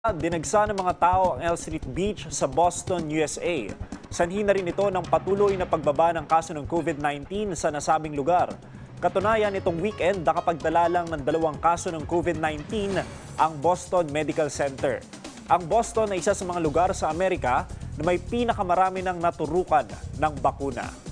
Dinagsa ng mga tao ang El Street Beach sa Boston, USA. Sanhi na rin ito ng patuloy na pagbaba ng kaso ng COVID-19 sa nasabing lugar. Katunayan itong weekend nakapagdala lang ng dalawang kaso ng COVID-19 ang Boston Medical Center. Ang Boston ay isa sa mga lugar sa Amerika na may pinakamarami ng naturukan ng bakuna.